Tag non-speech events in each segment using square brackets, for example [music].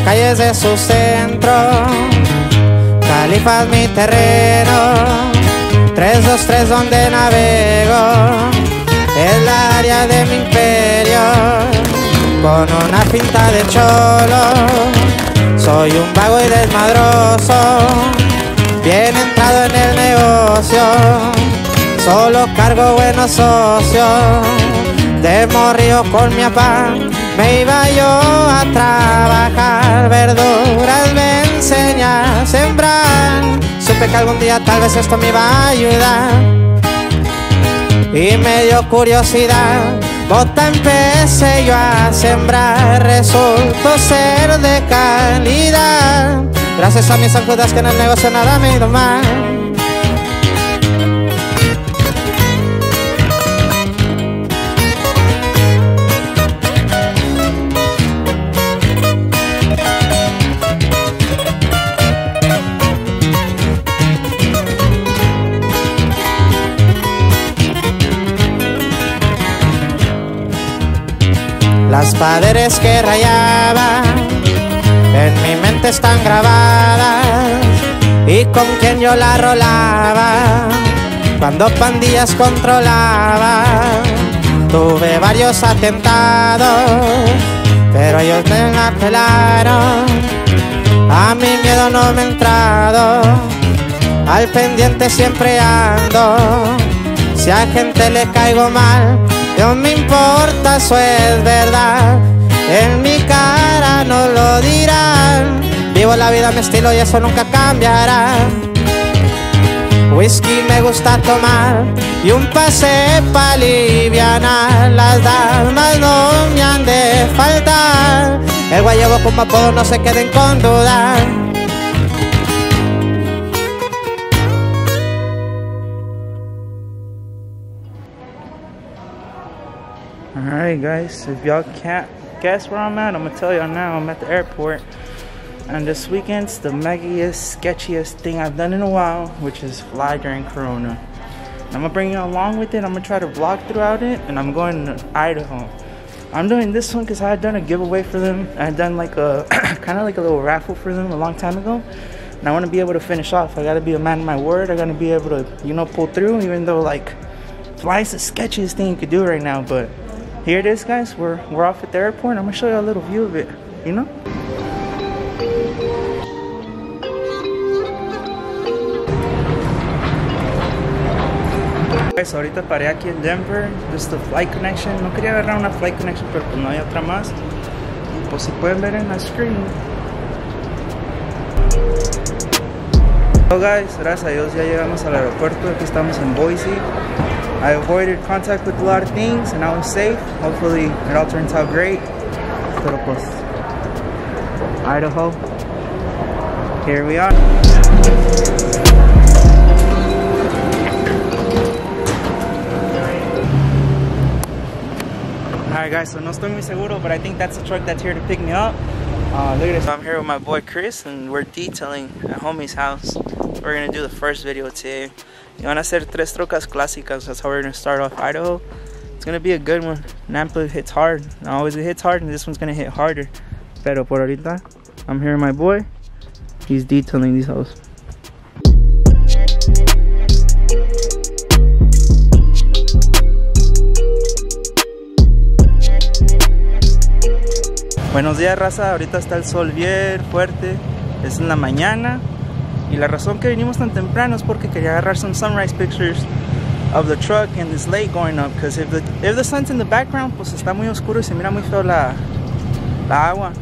calles de su centro. Califa mi terreno, 323 donde navego, es la área de mi imperio, con una pinta de cholo, soy un vago y desmadroso, bien entrado en el negocio, solo cargo buenos socios, de morrío con mi papá, me iba yo a trabajar, verduras me enseña a sembrar, supe que algún día tal vez esto me iba a ayudar y me dio curiosidad. Bota empecé yo a sembrar, resultó ser de calidad. Gracias a mis ajudas que en el negocio nada me ha mal. Padres que rayaba en mi mente están grabadas y con quien yo la rolaba cuando pandillas controlaba. Tuve varios atentados, pero ellos me apelaron. A mi miedo no me he entrado, al pendiente siempre ando. Si a gente le caigo mal, no me importa, eso es verdad. En mi cara no lo dirán. Vivo la vida a mi estilo y eso nunca cambiará. Whisky me gusta tomar y un pase pa' alivianar. Las damas no me han de faltar. El guayabo con apodo no se queden con duda. Alright, guys, if y'all can't guess where I'm at, I'm gonna tell y'all now. I'm at the airport, and this weekend's the meggiest, sketchiest thing I've done in a while, which is fly during Corona. And I'm gonna bring you along with it. I'm gonna try to vlog throughout it, and I'm going to Idaho. I'm doing this one because I had done a giveaway for them. I had done like a [clears throat] kind of like a little raffle for them a long time ago, and I want to be able to finish off. I gotta be a man of my word. I gotta be able to, you know, pull through, even though like fly's the sketchiest thing you could do right now, but here it is guys we're we're off at the airport i'm gonna show you a little view of it you know Guys, ahorita paré aquí en Denver, is the flight connection. No quería agarrar una flight connection, pero pues no hay otra más. Y pues si pueden ver en la screen. So guys, gracias a Dios ya llegamos al aeropuerto. Aquí estamos en Boise. I avoided contact with a lot of things and I was safe. Hopefully it all turns out great. Idaho. Here we are. Alright guys, so no estoy muy seguro, but I think that's the truck that's here to pick me up. Uh, look at this. I'm here with my boy Chris and we're detailing at homie's house. We're gonna do the first video today. Y van a ser tres trocas clásicas. That's how we're gonna start off Idaho. It's gonna be a good one. Nampa hits hard. Always it hits hard, and this one's gonna hit harder. Pero por ahorita, I'm here my boy. He's detailing these hoes. Buenos días, raza. Ahorita está el sol bien fuerte. Es en la mañana. Y la razón que vinimos tan temprano es porque quería agarrar some sunrise pictures of the truck and this lake going up. Because if the, if the sun's in the background, pues está muy oscuro y se mira muy feo la, la agua.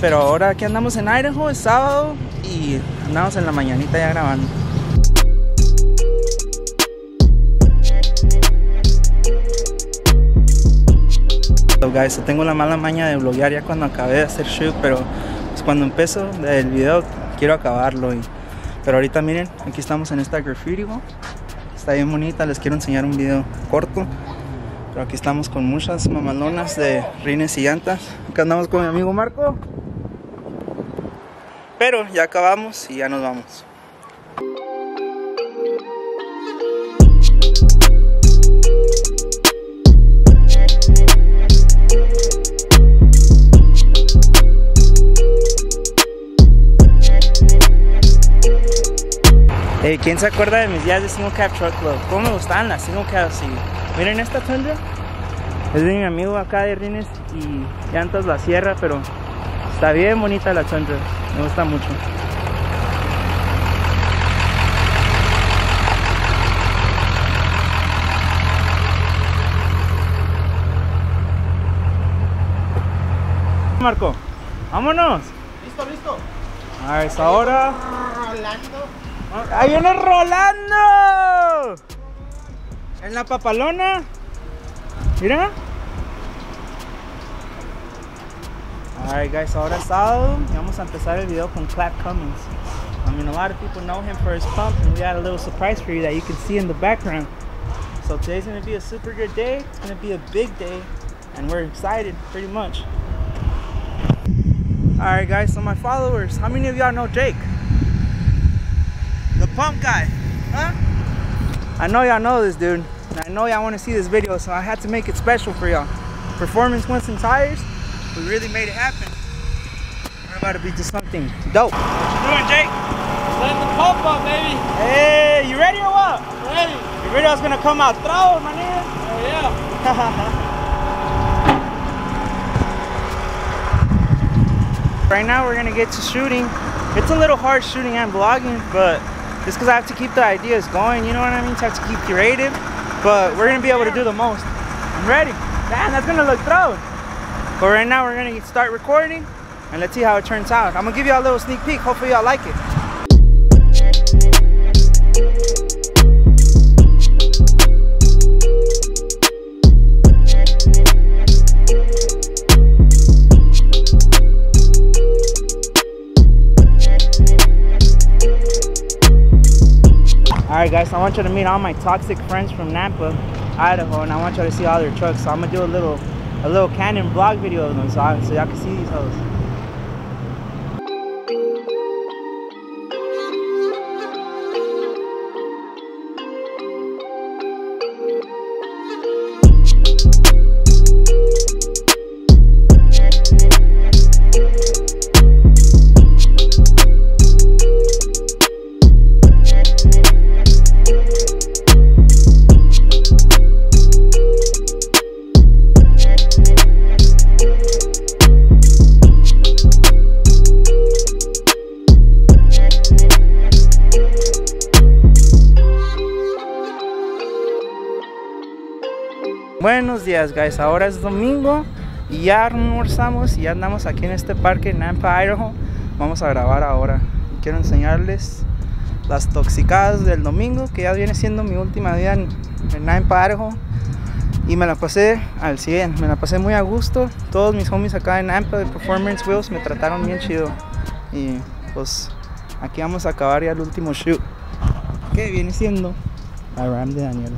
Pero ahora que andamos en Idaho, es sábado y andamos en la mañanita ya grabando. So guys, tengo la mala maña de bloguear ya cuando acabé de hacer shoot, pero pues cuando empiezo el video quiero acabarlo y pero ahorita miren, aquí estamos en esta graffiti. Está bien bonita, les quiero enseñar un video corto. Pero aquí estamos con muchas mamalonas de rines y llantas. Acá andamos con mi amigo Marco. Pero ya acabamos y ya nos vamos. ¿Quién se acuerda de mis días de Single Cab Truck Club? ¿Cómo me gustaban las Single Cab así? Miren esta tundra. Es de mi amigo acá de Rines y llantas la sierra, pero está bien bonita la tundra. Me gusta mucho. Marco, vámonos. Listo, listo. A ver, ahora. Rolando. ¡Ahí viene Rolando! En la papalona. Mira. Alright guys, ahora es sábado y vamos a empezar el video con Clap Cummins. I mean, a lot of people know him for his pump and we got a little surprise for you that you can see in the background. So today's gonna be a super good day. It's gonna be a big day and we're excited pretty much. Alright guys, so my followers, how many of y'all know Jake? The pump guy, huh? I know y'all know this dude. I know y'all want to see this video, so I had to make it special for y'all. Performance Winston Tires, we really made it happen. We're about to be just something dope. What you doing, Jake? Let the pump up, baby. Hey, you ready or what? Ready. Your video's gonna come out throw, my nigga. Oh, yeah. [laughs] Right now we're gonna get to shooting. It's a little hard shooting and vlogging, but just because I have to keep the ideas going, you know what I mean? To have to keep creative, but we're gonna be able to do the most. I'm ready. Damn, that's gonna look thrown. But right now we're gonna start recording and let's see how it turns out. I'm gonna give y'all a little sneak peek. Hopefully y'all like it. Alright guys, I want you to meet all my toxic friends from Nampa, Idaho, and I want you to see all their trucks. So I'm gonna do a little a little Canon vlog video of them so, so y'all can see these hoes. Buenos días, guys. Ahora es domingo y ya almorzamos y ya andamos aquí en este parque en Nampa, Idaho. Vamos a grabar ahora. Quiero enseñarles las toxicadas del domingo, que ya viene siendo mi última día en, en Nampa, Idaho. Y me la pasé al 100, me la pasé muy a gusto. Todos mis homies acá en Nampa de Performance Wheels me trataron bien chido. Y pues aquí vamos a acabar ya el último shoot, que viene siendo la Ram de Daniel.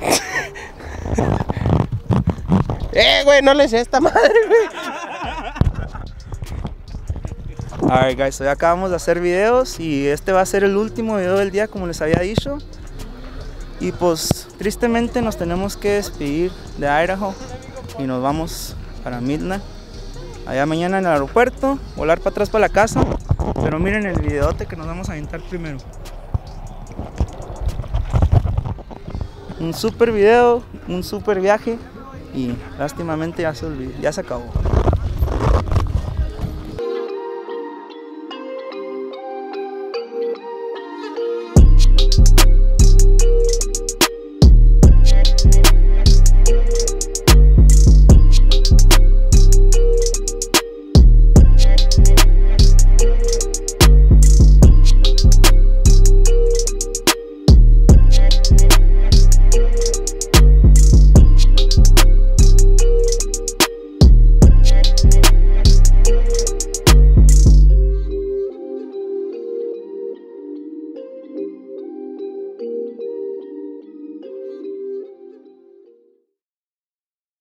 [laughs] Eh, güey, no les esta madre, güey. Alright guys, so ya acabamos de hacer videos y este va a ser el último video del día como les había dicho. Y pues tristemente nos tenemos que despedir de Idaho y nos vamos para Midland. Allá mañana en el aeropuerto, volar para atrás para la casa. Pero miren el videote que nos vamos a aventar primero. Un super video, un super viaje y lástimamente ya se, olvidó, ya se acabó.